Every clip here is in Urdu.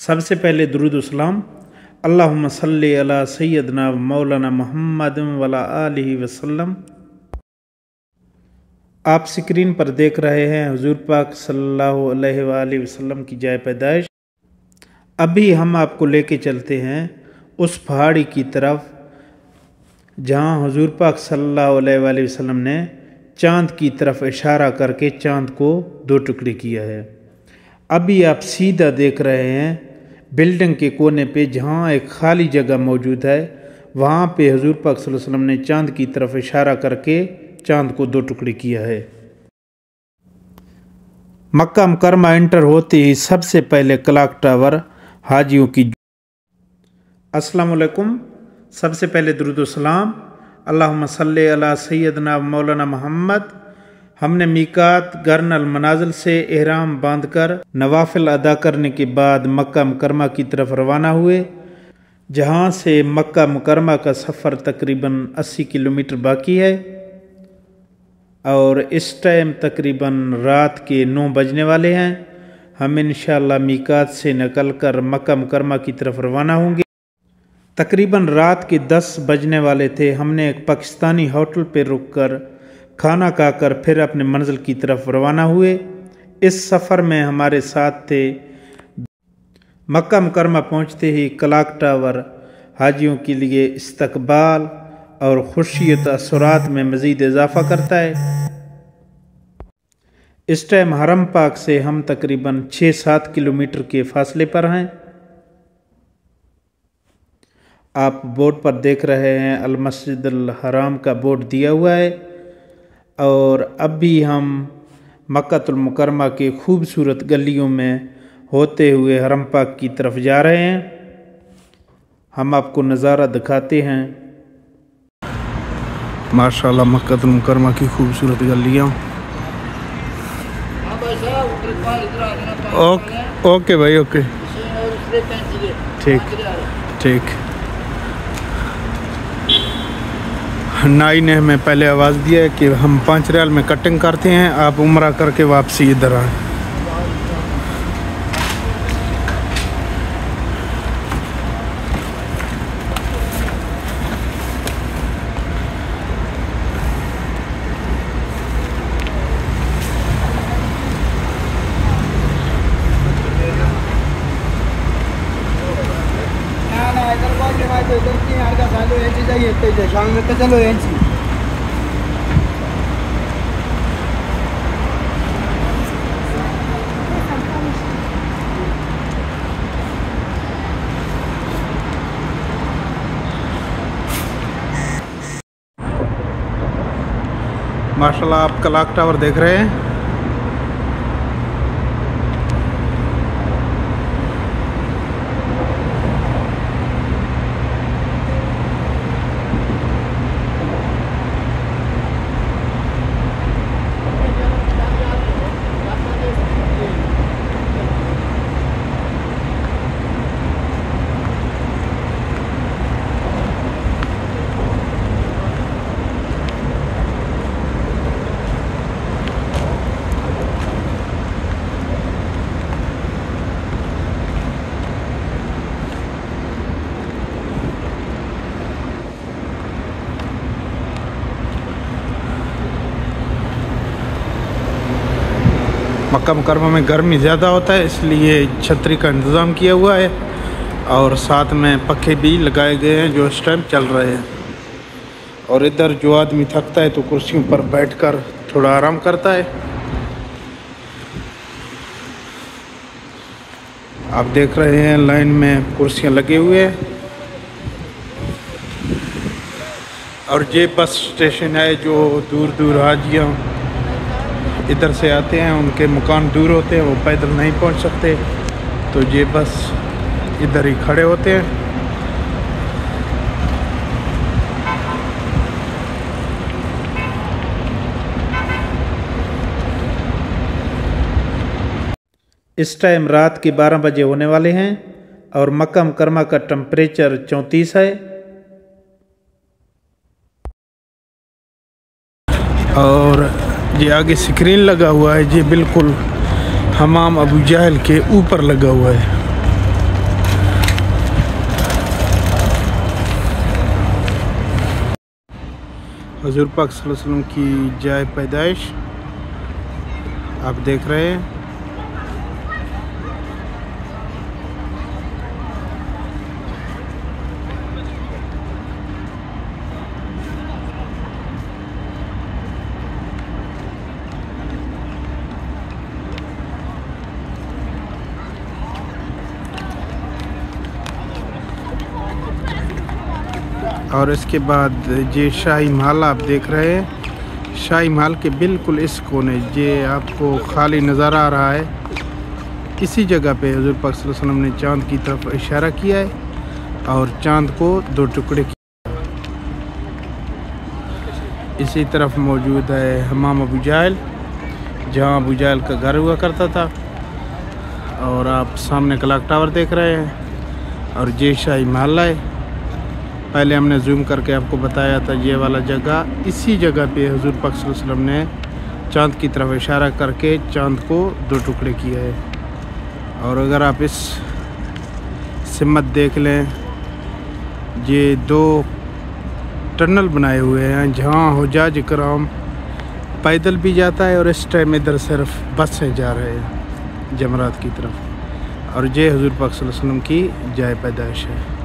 سب سے پہلے درود السلام اللہم صلی علی سیدنا مولانا محمد ولا آلہ وسلم۔ آپ سکرین پر دیکھ رہے ہیں حضور پاک صلی اللہ علیہ وآلہ وسلم کی جائے پیدائش۔ ابھی ہم آپ کو لے کے چلتے ہیں اس پہاڑی کی طرف، جہاں حضور پاک صلی اللہ علیہ وآلہ وسلم نے چاند کی طرف اشارہ کر کے چاند کو دو ٹکڑے کیا ہے۔ ابھی آپ سیدھا دیکھ رہے ہیں بلڈنگ کے کونے پہ جہاں ایک خالی جگہ موجود ہے، وہاں پہ حضور پاک صلی اللہ علیہ وسلم نے چاند کی طرف اشارہ کر کے چاند کو دو ٹکڑے کیا ہے۔ مکہ مکرمہ انٹر ہوتے ہی سب سے پہلے کلاک ٹاور حاجیوں کی السلام علیکم۔ سب سے پہلے درود السلام اللہم صلی علی سیدنا مولانا محمد ہم نے میکات گرن المنازل سے احرام باندھ کر نوافل ادا کرنے کے بعد مکہ مکرمہ کی طرف روانہ ہوئے، جہاں سے مکہ مکرمہ کا سفر تقریباً اسی کلومیٹر باقی ہے اور اس ٹائم تقریباً رات کے نو بجنے والے ہیں۔ ہم انشاءاللہ میکات سے نکل کر مکہ مکرمہ کی طرف روانہ ہوں گے۔ تقریباً رات کے دس بجنے والے تھے۔ ہم نے ایک پاکستانی ہوٹل پہ رک کر کھانا کھا کر پھر اپنے منزل کی طرف روانہ ہوئے۔ اس سفر میں ہمارے ساتھ تھے۔ مکہ مکرمہ پہنچتے ہی کلاک ٹاور حاجیوں کے لیے استقبال اور خوشی تأثرات میں مزید اضافہ کرتا ہے۔ اس ٹائم حرم پاک سے ہم تقریباً چھ سات کلومیٹر کے فاصلے پر ہیں۔ آپ بورڈ پر دیکھ رہے ہیں، المسجد الحرام کا بورڈ دیا ہوا ہے۔ اور اب بھی ہم مکہ المکرمہ کے خوبصورت گلیوں میں ہوتے ہوئے حرم پاک کی طرف جا رہے ہیں۔ ہم آپ کو نظارہ دکھاتے ہیں۔ ماشاءاللہ مکہ المکرمہ کی خوبصورت گلیاں۔ اوکے بھائی، اوکے۔ ٹھیک ٹھیک۔ نائی نے ہمیں پہلے آواز دیا ہے کہ ہم پانچ ریال میں کٹنگ کرتے ہیں، آپ عمرہ کر کے واپسی ادھر آئیں۔ شام میں چلو ماشاءاللہ آپ کلاک ٹاور دیکھ رہے ہیں۔ مکہ مکرمہ میں گرمی زیادہ ہوتا ہے، اس لیے چھتری کا انتظام کیا ہوا ہے۔ اور ساتھ میں پکھے بھی لگائے گئے ہیں جو اس ٹائم چل رہے ہیں۔ اور ادھر جو آدمی تھکتا ہے تو کرسیوں پر بیٹھ کر تھوڑا آرام کرتا ہے۔ آپ دیکھ رہے ہیں لائن میں کرسیاں لگے ہوئے ہیں۔ اور یہ بس اسٹیشن ہے جو دور دور حاجیاں ادھر سے آتے ہیں، ان کے مکان دور ہوتے ہیں، وہ پیدل نہیں پہنچ سکتے۔ تو یہ بس ادھر ہی کھڑے ہوتے ہیں۔ اس ٹائم رات کے بارہ بجے ہونے والے ہیں اور مکہ مکرمہ کا ٹمپریچر چونتیس ہے۔ اور جی آگے سکرین لگا ہوا ہے۔ جی بالکل۔ حمام ابو جہل کے اوپر لگا ہوا ہے۔ حضور پاک صلی اللہ علیہ وسلم کی جائے پیدائش۔ آپ دیکھ رہے ہیں۔ اور اس کے بعد یہ شاہی محل آپ دیکھ رہے ہیں۔ شاہی محل کے بالکل اس کونے یہ آپ کو خالی نظر آ رہا ہے۔ اسی جگہ پہ حضور پاک صلی اللہ علیہ وسلم نے چاند کی طرف اشارہ کیا ہے اور چاند کو دو ٹکڑے کیا۔ اسی طرف موجود ہے حمام ابو جائل جہاں ابو جائل کا گھر ہوا کرتا تھا۔ اور آپ سامنے کلاک ٹاور دیکھ رہے ہیں اور یہ شاہی محلہ ہے۔ پہلے ہم نے زوم کر کے آپ کو بتایا تھا یہ والا جگہ، اسی جگہ پہ حضور پاک صلی اللہ علیہ وسلم نے چاند کی طرف اشارہ کر کے چاند کو دو ٹکڑے کیا ہے اور اگر آپ اس سمت دیکھ لیں، یہ دو ٹنل بنائے ہوئے ہیں۔ جہاں حجاج کرام پیدل بھی جاتا ہے اور اس ٹائم ادھر صرف بس سے جا رہے ہیں جمرات کی طرف۔ اور یہ حضور پاک صلی اللہ علیہ وسلم کی جائے پیدائش ہے۔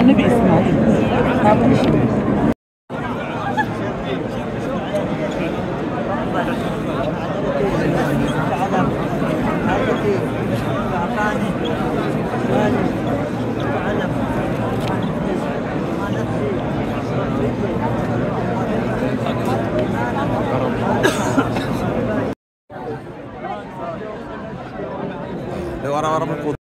Anne bir isim aldım. ahora vamos con